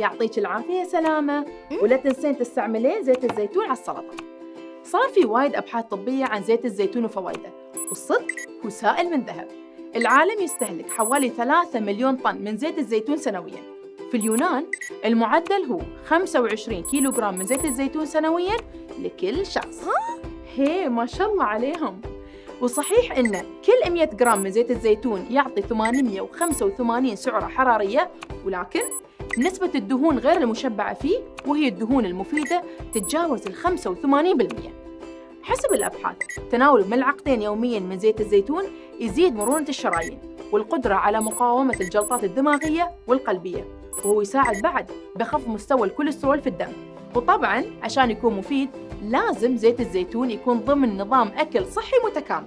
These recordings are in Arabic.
يعطيك العافية سلامة. ولا تنسين تستعملين زيت الزيتون على السلطة. صار في وايد أبحاث طبية عن زيت الزيتون وفوائده والصدق هو سائل من ذهب. العالم يستهلك حوالي 3 مليون طن من زيت الزيتون سنوياً. في اليونان المعدل هو 25 كيلو جرام من زيت الزيتون سنوياً لكل شخص. هي ما شاء الله عليهم. وصحيح إن كل 100 جرام من زيت الزيتون يعطي 885 سعرة حرارية ولكن نسبة الدهون غير المشبعة فيه وهي الدهون المفيدة تتجاوز ال 85% حسب الأبحاث تناول ملعقتين يومياً من زيت الزيتون يزيد مرونة الشرايين والقدرة على مقاومة الجلطات الدماغية والقلبية وهو يساعد بعد بخفض مستوى الكوليسترول في الدم. وطبعاً عشان يكون مفيد لازم زيت الزيتون يكون ضمن نظام أكل صحي متكامل.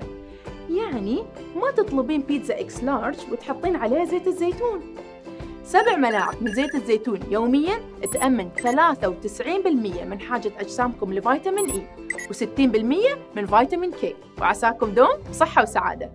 يعني ما تطلبين بيتزا X large وتحطين عليها زيت الزيتون. سبع ملاعق من زيت الزيتون يومياً تأمن 93% من حاجة أجسامكم لفيتامين E و60% من فيتامين K. وعساكم دوم صحة وسعادة.